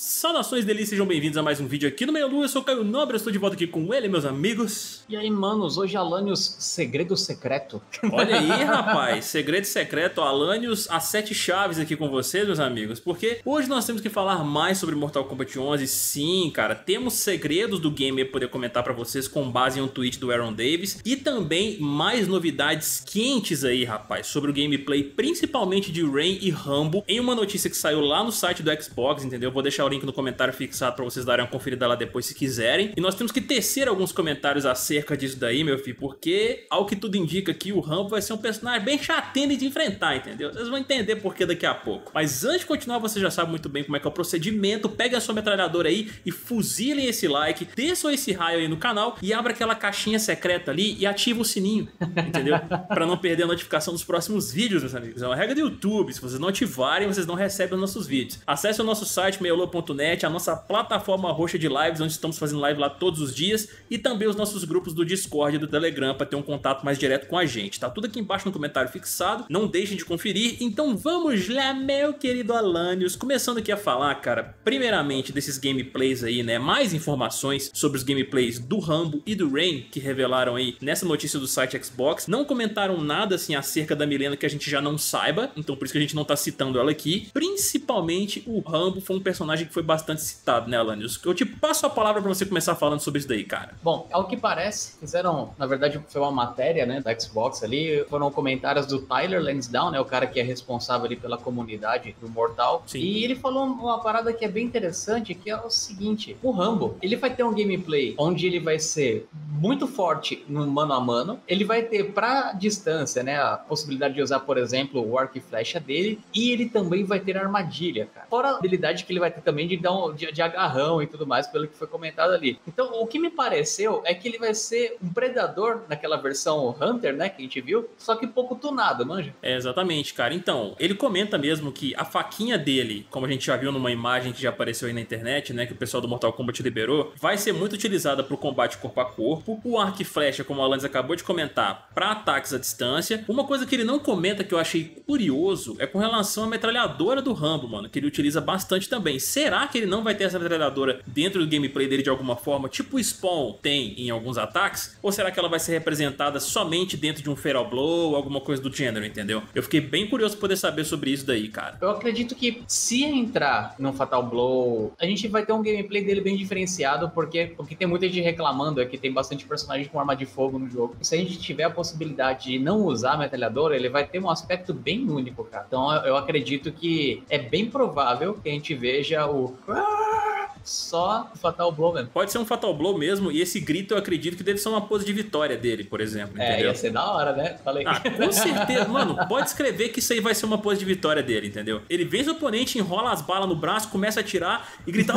Saudações delícias, sejam bem-vindos a mais um vídeo aqui no Meio Lua. Eu sou o Caio Nobre, estou de volta aqui com ele, meus amigos. E aí, manos, hoje Alanios Segredo Secreto. Olha aí, rapaz, segredo secreto, Alanios, as sete chaves aqui com vocês, meus amigos, porque hoje nós temos que falar mais sobre Mortal Kombat 11. Sim, cara, temos segredos do game para poder comentar para vocês com base em um tweet do Aaron Davis e também mais novidades quentes aí, rapaz, sobre o gameplay, principalmente de Rain e Rambo, em uma notícia que saiu lá no site do Xbox, entendeu? Vou deixar o link no comentário fixado para vocês darem uma conferida lá depois se quiserem. E nós temos que tecer alguns comentários acerca disso daí, meu filho, porque ao que tudo indica aqui, o Rambo vai ser um personagem bem chatinho de enfrentar, entendeu? Vocês vão entender por que daqui a pouco. Mas antes de continuar, você já sabe muito bem como é que é o procedimento. Pega a sua metralhadora aí e fuzilem esse like, desçam esse raio aí no canal e abra aquela caixinha secreta ali e ativa o sininho, entendeu? para não perder a notificação dos próximos vídeos, meus amigos. É uma regra do YouTube, se vocês não ativarem, vocês não recebem os nossos vídeos. Acesse o nosso site a nossa plataforma roxa de lives, onde estamos fazendo live lá todos os dias, e também os nossos grupos do Discord e do Telegram para ter um contato mais direto com a gente. Tá tudo aqui embaixo no comentário fixado, não deixem de conferir. Então vamos lá, meu querido Alanios, começando aqui a falar, cara, primeiramente desses gameplays aí, né, mais informações sobre os gameplays do Rambo e do Rain, que revelaram aí nessa notícia do site Xbox. Não comentaram nada, assim, acerca da Milena que a gente já não saiba, então por isso que a gente não tá citando ela aqui. Principalmente o Rambo foi um personagem que foi bastante citado, né, Alanios? Eu te passo a palavra para você começar falando sobre isso daí, cara. Bom, ao que parece, fizeram, na verdade, foi uma matéria, né, da Xbox ali, foram comentários do Tyler Lansdowne, né, o cara que é responsável ali pela comunidade do Mortal. Sim. E ele falou uma parada que é bem interessante, que é o seguinte, o Rambo, ele vai ter um gameplay onde ele vai ser muito forte no mano a mano, ele vai ter pra distância, né, a possibilidade de usar, por exemplo, o arco e flecha dele, e ele também vai ter armadilha, cara. Fora a habilidade que ele vai ter também de dar um, de, de, agarrão e tudo mais, pelo que foi comentado ali. Então, o que me pareceu é que ele vai ser um predador naquela versão Hunter, né, que a gente viu, só que pouco tunado, manja? É, exatamente, cara. Então, ele comenta mesmo que a faquinha dele, como a gente já viu numa imagem que já apareceu aí na internet, né, que o pessoal do Mortal Kombat liberou, vai ser muito utilizada para o combate corpo a corpo. O arco e flecha, como o Alanis acabou de comentar, para ataques à distância. Uma coisa que ele não comenta que eu achei curioso é com relação à metralhadora do Rambo, mano, que ele utiliza bastante também. Será que ele não vai ter essa metralhadora dentro do gameplay dele de alguma forma, tipo o Spawn tem em alguns ataques? Ou será que ela vai ser representada somente dentro de um Feral Blow alguma coisa do gênero, entendeu? Eu fiquei bem curioso poder saber sobre isso daí, cara. Eu acredito que se entrar no Fatal Blow, a gente vai ter um gameplay dele bem diferenciado, porque o que tem muita gente reclamando é que tem bastante personagem com arma de fogo no jogo. Se a gente tiver a possibilidade de não usar a metralhadora, ele vai ter um aspecto bem único, cara. Então eu acredito que é bem provável que a gente veja o só Fatal Blow mesmo. Pode ser um Fatal Blow mesmo, e esse grito eu acredito que deve ser uma pose de vitória dele, por exemplo. É, entendeu? ia ser da hora, né? Falei. Ah, com certeza. Mano, pode escrever que isso aí vai ser uma pose de vitória dele, entendeu? Ele vence o oponente, enrola as balas no braço, começa a atirar e grita.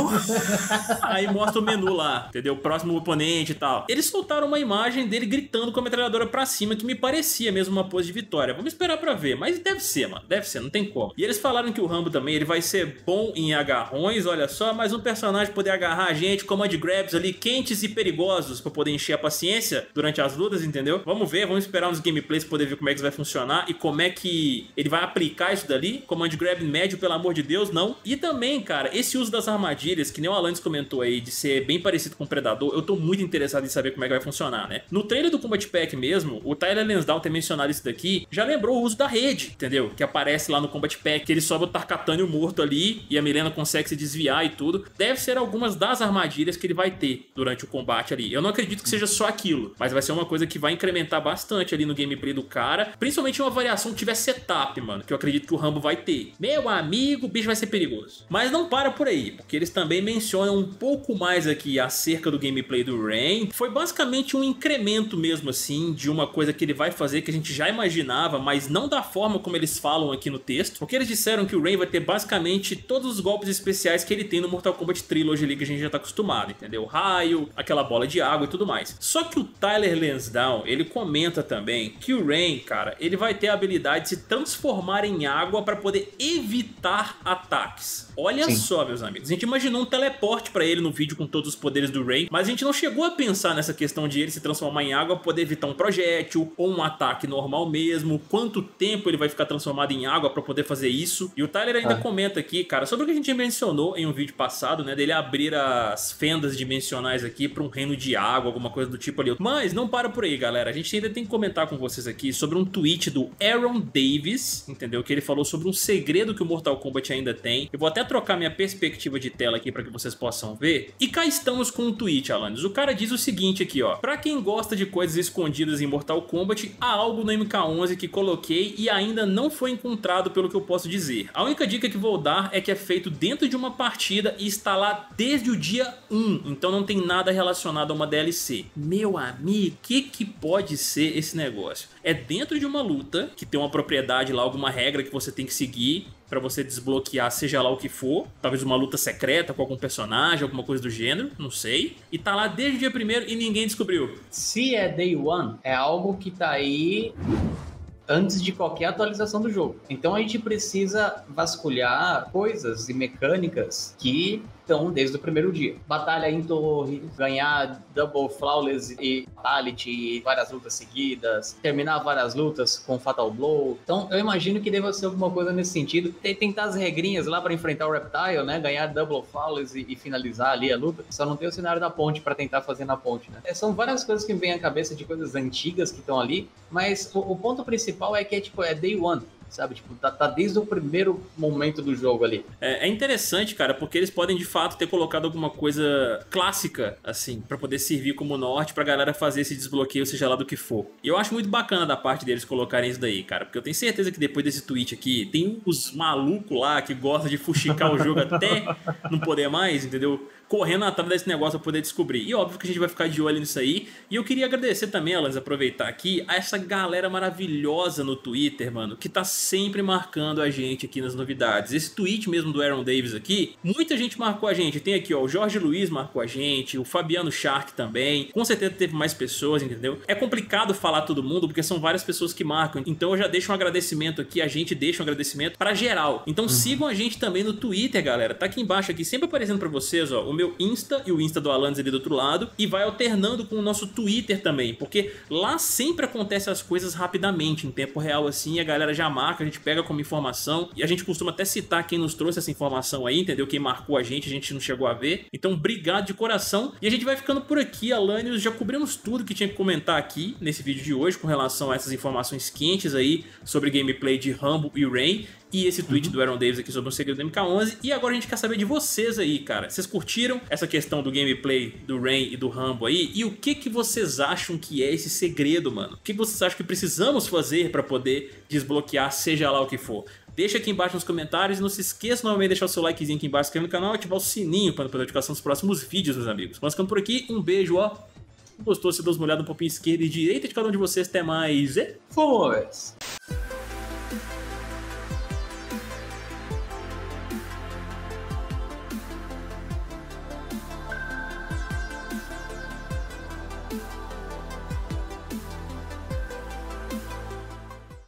aí mostra o menu lá, entendeu? Próximo oponente e tal. Eles soltaram uma imagem dele gritando com a metralhadora pra cima, que me parecia mesmo uma pose de vitória. Vamos esperar pra ver, mas deve ser, mano. Deve ser, não tem como. E eles falaram que o Rambo também ele vai ser bom em agarrões, olha só, mais um personagem poder agarrar a gente, command grabs ali quentes e perigosos para poder encher a paciência durante as lutas, entendeu? Vamos ver, vamos esperar uns gameplays pra poder ver como é que isso vai funcionar e como é que ele vai aplicar isso dali. Command grab médio, pelo amor de Deus, não. E também, cara, esse uso das armadilhas, que nem o Alanis comentou aí, de ser bem parecido com o Predador, eu tô muito interessado em saber como é que vai funcionar, né? No trailer do Combat Pack mesmo, o Tyler Lansdowne ter mencionado isso daqui, já lembrou o uso da rede, entendeu? Que aparece lá no Combat Pack, que ele sobe o Tarkatânio morto ali e a Milena consegue se desviar e tudo, deve ser algumas das armadilhas que ele vai ter durante o combate ali. Eu não acredito que seja só aquilo, mas vai ser uma coisa que vai incrementar bastante ali no gameplay do cara, principalmente uma variação que tiver setup, mano, que eu acredito que o Rambo vai ter. Meu amigo, o bicho vai ser perigoso. Mas não para por aí, porque eles também mencionam um pouco mais aqui acerca do gameplay do Rain. Foi basicamente um incremento mesmo assim, de uma coisa que ele vai fazer que a gente já imaginava, mas não da forma como eles falam aqui no texto, porque eles disseram que o Rain vai ter basicamente todos os golpes especiais que ele tem no Mortal Kombat trilogy ali que a gente já tá acostumado, entendeu? Raio, aquela bola de água e tudo mais. Só que o Tyler Lansdowne, ele comenta também que o Rain, cara, ele vai ter a habilidade de se transformar em água para poder evitar ataques. Olha Sim. só, meus amigos. A gente imaginou um teleporte para ele no vídeo com todos os poderes do Rain, mas a gente não chegou a pensar nessa questão de ele se transformar em água poder evitar um projétil ou um ataque normal mesmo. Quanto tempo ele vai ficar transformado em água para poder fazer isso? E o Tyler ainda ah. comenta aqui, cara, sobre o que a gente mencionou em um vídeo passado, né, dele abrir as fendas dimensionais aqui para um reino de água, alguma coisa do tipo ali. Mas não para por aí, galera. A gente ainda tem que comentar com vocês aqui sobre um tweet do Aaron Davis, entendeu? Que ele falou sobre um segredo que o Mortal Kombat ainda tem. Eu vou até trocar minha perspectiva de tela aqui para que vocês possam ver. E cá estamos com um tweet, Alanis. O cara diz o seguinte aqui, ó. Pra quem gosta de coisas escondidas em Mortal Kombat, há algo no MK11 que coloquei e ainda não foi encontrado pelo que eu posso dizer. A única dica que vou dar é que é feito dentro de uma partida e está lá desde o dia 1, então não tem nada relacionado a uma DLC. Meu amigo, o que, que pode ser esse negócio? É dentro de uma luta, que tem uma propriedade lá, alguma regra que você tem que seguir, para você desbloquear seja lá o que for, talvez uma luta secreta com algum personagem, alguma coisa do gênero, não sei. E tá lá desde o dia primeiro e ninguém descobriu. Se é Day One, é algo que tá aí antes de qualquer atualização do jogo. Então a gente precisa vasculhar coisas e mecânicas que estão desde o primeiro dia. Batalha em torre, ganhar double flawless e fatality, várias lutas seguidas, terminar várias lutas com fatal blow. Então eu imagino que deva ser alguma coisa nesse sentido. Tentar as regrinhas lá para enfrentar o Reptile, né? Ganhar double flawless e, e, finalizar ali a luta. Só não tem o cenário da ponte para tentar fazer na ponte, né? É, são várias coisas que me vêm à cabeça de coisas antigas que estão ali, mas o, o ponto principal é que é tipo é day one sabe? Tipo, tá, tá, desde o primeiro momento do jogo ali. É, é, interessante, cara, porque eles podem de fato ter colocado alguma coisa clássica, assim, para poder servir como norte pra galera fazer esse desbloqueio, seja lá do que for. E eu acho muito bacana da parte deles colocarem isso daí, cara, porque eu tenho certeza que depois desse tweet aqui, tem uns malucos lá que gostam de fuxicar o jogo até não poder mais, entendeu? Correndo atrás desse negócio para poder descobrir. E óbvio que a gente vai ficar de olho nisso aí. E eu queria agradecer também, Alan, aproveitar aqui, a essa galera maravilhosa no Twitter, mano, que tá sempre marcando a gente aqui nas novidades. Esse tweet mesmo do Aaron Davis aqui, muita gente marcou a gente. Tem aqui, ó, o Jorge Luiz marcou a gente, o Fabiano Shark também. Com certeza teve mais pessoas, entendeu? É complicado falar todo mundo, porque são várias pessoas que marcam. Então eu já deixo um agradecimento aqui, a gente deixa um agradecimento para geral. Então uhum. sigam a gente também no Twitter, galera. Tá aqui embaixo aqui, sempre aparecendo para vocês, ó, o meu Insta e o Insta do Alanis ali do outro lado. E vai alternando com o nosso Twitter também, porque lá sempre acontecem as coisas rapidamente, em tempo real assim, a galera já marca, a gente pega como informação e a gente costuma até citar quem nos trouxe essa informação aí, entendeu? Quem marcou a gente, a gente não chegou a ver. Então, obrigado de coração. E a gente vai ficando por aqui, Alanios. Já cobrimos tudo que tinha que comentar aqui nesse vídeo de hoje com relação a essas informações quentes aí sobre gameplay de Rambo e Rain e esse tweet uhum. do Aaron Davis aqui sobre o segredo do MK11. E agora a gente quer saber de vocês aí, cara. Vocês curtiram essa questão do gameplay do Rain e do Rambo aí? E o que que vocês acham que é esse segredo, mano? O que vocês acham que precisamos fazer para poder desbloquear, seja lá o que for? Deixa aqui embaixo nos comentários e não se esqueça novamente de deixar o seu likezinho aqui embaixo, inscrever no canal e ativar o sininho para não perder a notificação dos próximos vídeos, meus amigos. Vamos ficando por aqui, um beijo, ó. Gostou, se dá uma olhada um pouquinho esquerda e direita de cada um de vocês, até mais e... Fomos!